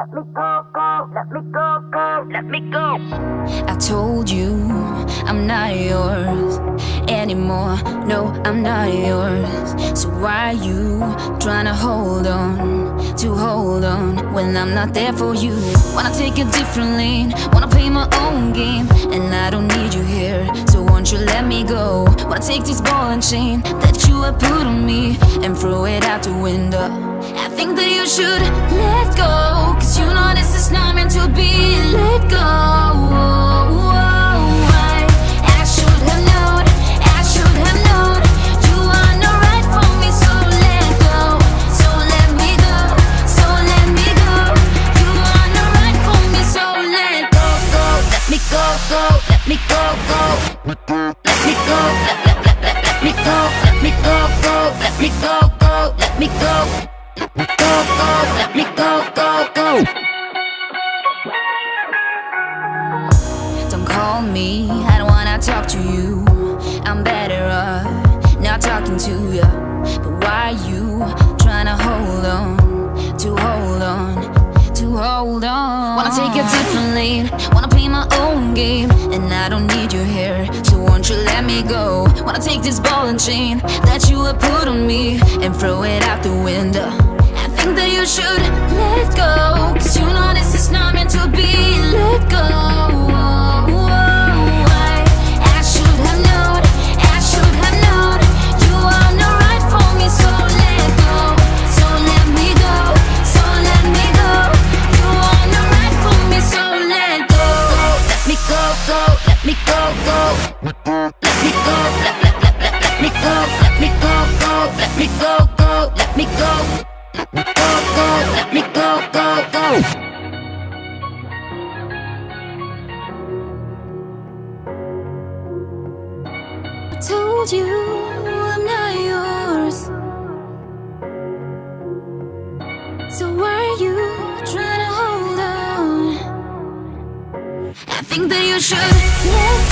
Let me go, go, let me go, go, let me go. I told you I'm not yours anymore. No, I'm not yours. So why you trying to hold on, to hold on when I'm not there for you? Wanna take a different lane, wanna play my own game, and I don't need you here. So won't you let me go? Wanna take this ball and chain that you have put on me and throw it out the window. I think that you should let me go, go. Let me go, let, let, let, let, let me go, let me go, go, let me go, go, let me go. Go, go, let me go, go, go. Don't call me, I don't wanna talk to you. I'm better off not talking to you. But why you trying to hold on, to hold on, to hold on? Wanna take a different lane, wanna game, and I don't need you here. So won't you let me go? Wanna take this ball and chain that you have put on me and throw it go, let me go, go. Let me go, let, let, let, let, let me go, let me go, go, let me go, go, let me go. Go, go, let me go, go, go. I told you think that you should